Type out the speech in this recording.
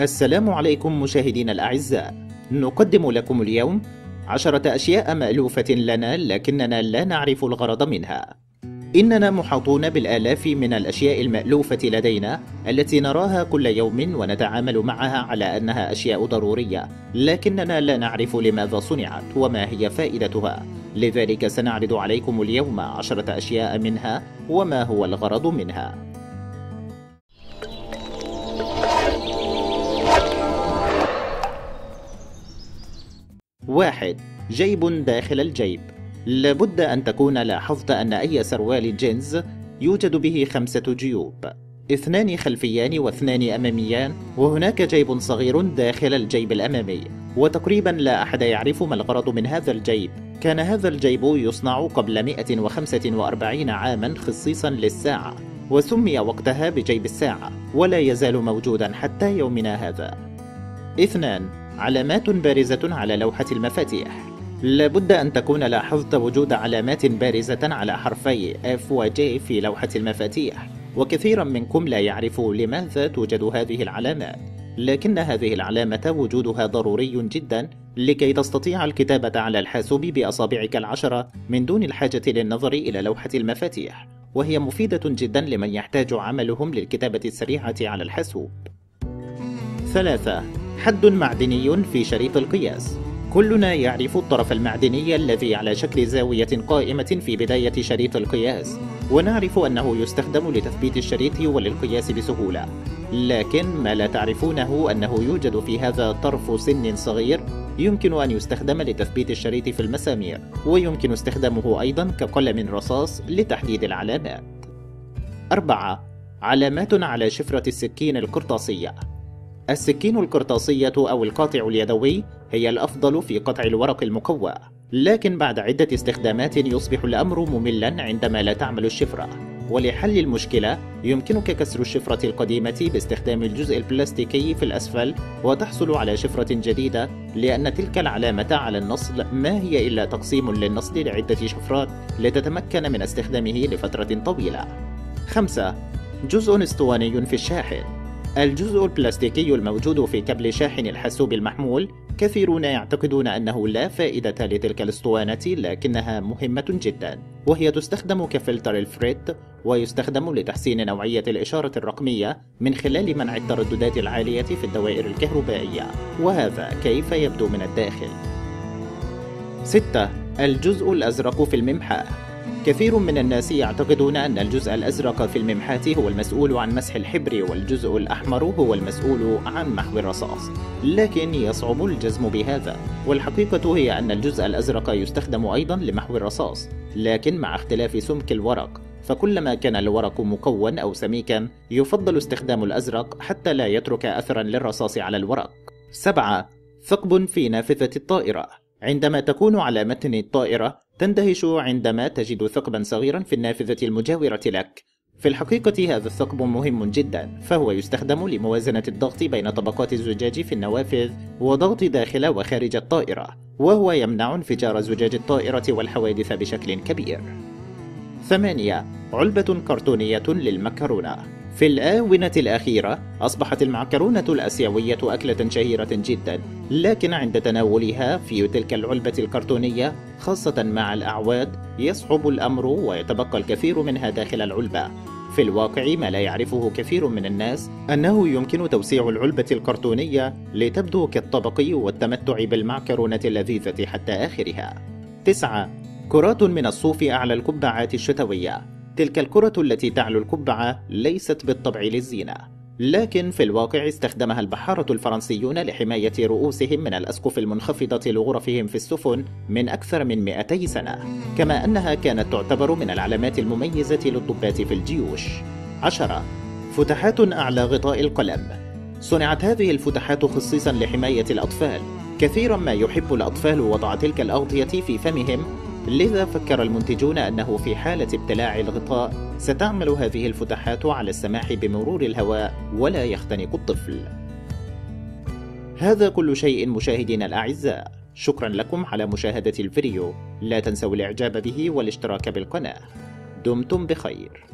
السلام عليكم مشاهدينا الأعزاء. نقدم لكم اليوم عشرة أشياء مألوفة لنا لكننا لا نعرف الغرض منها. إننا محاطون بالآلاف من الأشياء المألوفة لدينا التي نراها كل يوم ونتعامل معها على أنها أشياء ضرورية لكننا لا نعرف لماذا صنعت وما هي فائدتها. لذلك سنعرض عليكم اليوم عشرة أشياء منها وما هو الغرض منها. واحد. جيب داخل الجيب. لابد أن تكون لاحظت أن أي سروال جينز يوجد به خمسة جيوب. اثنان خلفيان واثنان أماميان وهناك جيب صغير داخل الجيب الأمامي. وتقريبا لا أحد يعرف ما الغرض من هذا الجيب. كان هذا الجيب يصنع قبل 145 عاما خصيصا للساعة. وسمي وقتها بجيب الساعة ولا يزال موجودا حتى يومنا هذا. اثنان علامات بارزة على لوحة المفاتيح. لابد أن تكون لاحظت وجود علامات بارزة على حرفي F و J في لوحة المفاتيح وكثيرا منكم لا يعرف لماذا توجد هذه العلامات. لكن هذه العلامة وجودها ضروري جدا لكي تستطيع الكتابة على الحاسوب بأصابعك العشرة من دون الحاجة للنظر إلى لوحة المفاتيح وهي مفيدة جدا لمن يحتاج عملهم للكتابة السريعة على الحاسوب. ثلاثة حد معدني في شريط القياس. كلنا يعرف الطرف المعدني الذي على شكل زاوية قائمة في بداية شريط القياس ونعرف أنه يستخدم لتثبيت الشريط وللقياس بسهولة. لكن ما لا تعرفونه أنه يوجد في هذا طرف سن صغير يمكن أن يستخدم لتثبيت الشريط في المسامير ويمكن استخدامه أيضا كقلم رصاص لتحديد العلامات. أربعة علامات على شفرة السكين القرطاسية. السكين القرطاسية أو القاطع اليدوي هي الأفضل في قطع الورق المقوى لكن بعد عدة استخدامات يصبح الأمر مملا عندما لا تعمل الشفرة ولحل المشكلة يمكنك كسر الشفرة القديمة باستخدام الجزء البلاستيكي في الأسفل وتحصل على شفرة جديدة لأن تلك العلامة على النصل ما هي إلا تقسيم للنصل لعدة شفرات لتتمكن من استخدامه لفترة طويلة. 5. جزء اسطواني في الشاحن الجزء البلاستيكي الموجود في كبل شاحن الحاسوب المحمول كثيرون يعتقدون أنه لا فائدة لتلك الأسطوانة لكنها مهمة جدا وهي تستخدم كفلتر الفريت ويستخدم لتحسين نوعية الإشارة الرقمية من خلال منع الترددات العالية في الدوائر الكهربائية. وهذا كيف يبدو من الداخل؟ 6. الجزء الأزرق في الممحاه كثير من الناس يعتقدون أن الجزء الأزرق في الممحاة هو المسؤول عن مسح الحبر والجزء الأحمر هو المسؤول عن محو الرصاص. لكن يصعب الجزم بهذا والحقيقة هي أن الجزء الأزرق يستخدم أيضا لمحو الرصاص. لكن مع اختلاف سمك الورق فكلما كان الورق مكون أو سميكا يفضل استخدام الأزرق حتى لا يترك أثرا للرصاص على الورق. سبعة ثقب في نافذة الطائرة. عندما تكون على متن الطائرة تندهش عندما تجد ثقبا صغيرا في النافذة المجاورة لك. في الحقيقة هذا الثقب مهم جدا فهو يستخدم لموازنة الضغط بين طبقات الزجاج في النوافذ وضغط داخل وخارج الطائرة وهو يمنع انفجار زجاج الطائرة والحوادث بشكل كبير. ثمانية. علبة كرتونية للمكرونة. في الآونة الأخيرة أصبحت المعكرونة الآسيوية أكلة شهيرة جدا لكن عند تناولها في تلك العلبة الكرتونية خاصة مع الأعواد يصعب الأمر ويتبقى الكثير منها داخل العلبة في الواقع ما لا يعرفه كثير من الناس أنه يمكن توسيع العلبة الكرتونية لتبدو كالطبق والتمتع بالمعكرونة اللذيذة حتى آخرها. 9. كرات من الصوف أعلى القبعات الشتوية تلك الكرة التي تعلو القبعة ليست بالطبع للزينة. لكن في الواقع استخدمها البحارة الفرنسيون لحماية رؤوسهم من الأسقف المنخفضة لغرفهم في السفن من أكثر من 200 سنة. كما أنها كانت تعتبر من العلامات المميزة للضباط في الجيوش. عشرة. فتحات أعلى غطاء القلم. صنعت هذه الفتحات خصيصا لحماية الأطفال. كثيرا ما يحب الأطفال وضع تلك الأغطية في فمهم لذا فكر المنتجون أنه في حالة ابتلاع الغطاء ستعمل هذه الفتحات على السماح بمرور الهواء ولا يختنق الطفل. هذا كل شيء مشاهدينا الأعزاء، شكرا لكم على مشاهدة الفيديو، لا تنسوا الإعجاب به والاشتراك بالقناة. دمتم بخير.